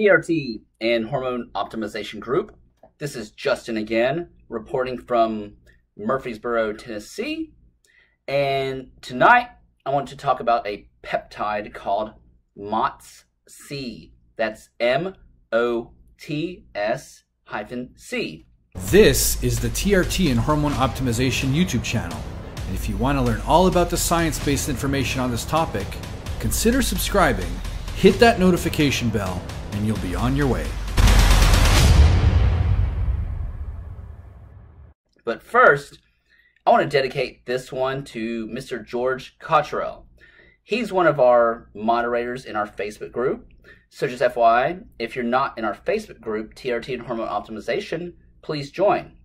TRT and Hormone Optimization Group. This is Justin again, reporting from Murfreesboro, Tennessee. And tonight I want to talk about a peptide called MOTS-C. That's M O T S hyphen C. This is the TRT and Hormone Optimization YouTube channel. And if you want to learn all about the science based information on this topic, consider subscribing, hit that notification bell, and you'll be on your way. But first, I want to dedicate this one to Mr. George Cottrell. He's one of our moderators in our Facebook group. So just FYI, if you're not in our Facebook group, TRT and Hormone Optimization, please join.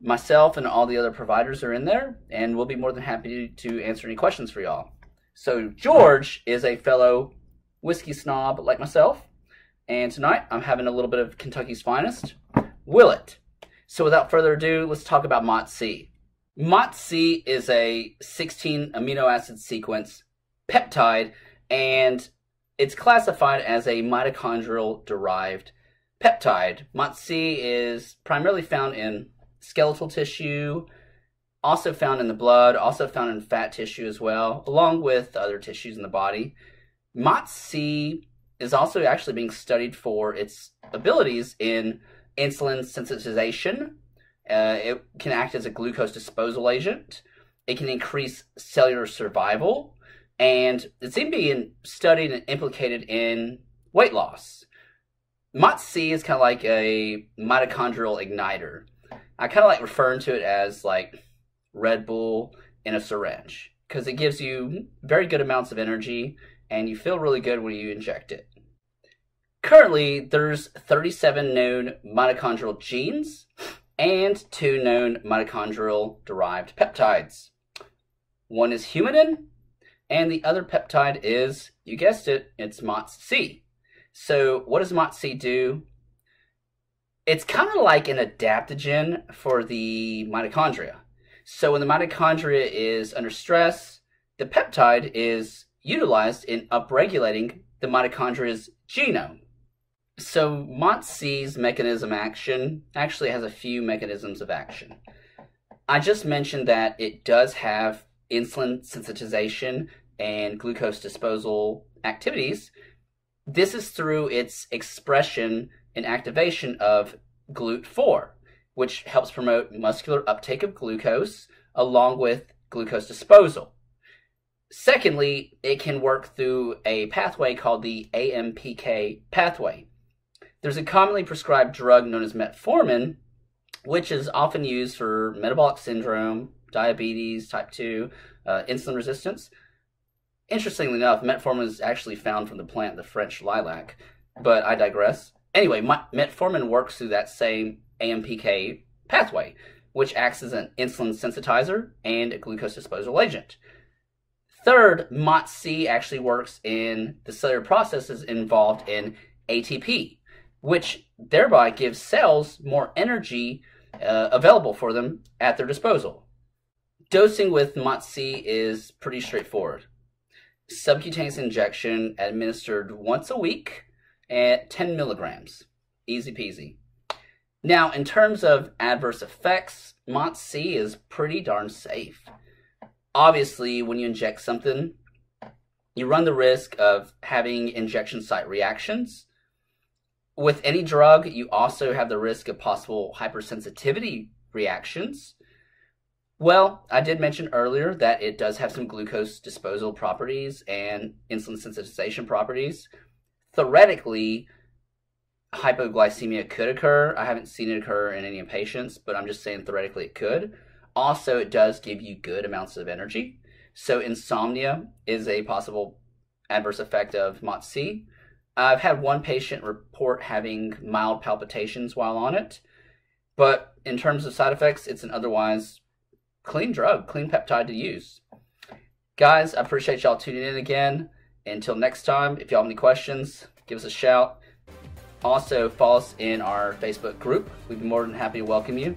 Myself and all the other providers are in there, and we'll be more than happy to answer any questions for y'all. So George is a fellow whiskey snob like myself, and tonight I'm having a little bit of Kentucky's finest, Willett. So without further ado, let's talk about MOTS-C. MOTS-C is a 16 amino acid sequence peptide, and it's classified as a mitochondrial derived peptide. MOTS-C is primarily found in skeletal tissue, also found in the blood, also found in fat tissue as well, along with other tissues in the body. MOTS-C is also actually being studied for its abilities in insulin sensitization. Uh, it can act as a glucose disposal agent. It can increase cellular survival and it seemed to be studied and implicated in weight loss. MOTS-C is kind of like a mitochondrial igniter. I kind of like referring to it as like Red Bull in a syringe because it gives you very good amounts of energy and you feel really good when you inject it. Currently, there's 37 known mitochondrial genes and two known mitochondrial derived peptides. One is humanin and the other peptide is, you guessed it, it's MOTS-C. So what does MOTS-C do? It's kind of like an adaptogen for the mitochondria. So when the mitochondria is under stress, the peptide is utilized in upregulating the mitochondria's genome. So MOTS-C's mechanism action actually has a few mechanisms of action. I just mentioned that it does have insulin sensitization and glucose disposal activities. This is through its expression and activation of GLUT4, which helps promote muscular uptake of glucose along with glucose disposal. Secondly, it can work through a pathway called the AMPK pathway. There's a commonly prescribed drug known as metformin, which is often used for metabolic syndrome, diabetes, type 2, uh, insulin resistance. Interestingly enough, metformin is actually found from the plant the French lilac, but I digress. Anyway, metformin works through that same AMPK pathway, which acts as an insulin sensitizer and a glucose disposal agent. Third, MOTS-C actually works in the cellular processes involved in ATP, which thereby gives cells more energy uh, available for them at their disposal. Dosing with MOTS-C is pretty straightforward. Subcutaneous injection administered once a week at 10 milligrams. Easy peasy. Now, in terms of adverse effects, MOTS-C is pretty darn safe. Obviously, when you inject something, you run the risk of having injection site reactions. With any drug, you also have the risk of possible hypersensitivity reactions. Well, I did mention earlier that it does have some glucose disposal properties and insulin sensitization properties. Theoretically, hypoglycemia could occur. I haven't seen it occur in any patients, but I'm just saying theoretically it could. Also, it does give you good amounts of energy. So, insomnia is a possible adverse effect of MOTS-C. I've had one patient report having mild palpitations while on it, but in terms of side effects, it's an otherwise clean drug, clean peptide to use. Guys, I appreciate y'all tuning in again. Until next time, if y'all have any questions, give us a shout. Also, follow us in our Facebook group. We'd be more than happy to welcome you.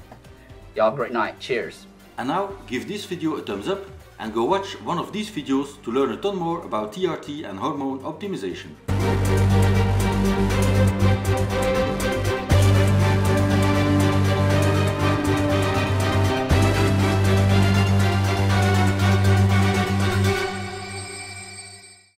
Y'all great night. Cheers. And now, give this video a thumbs up and go watch one of these videos to learn a ton more about TRT and hormone optimization.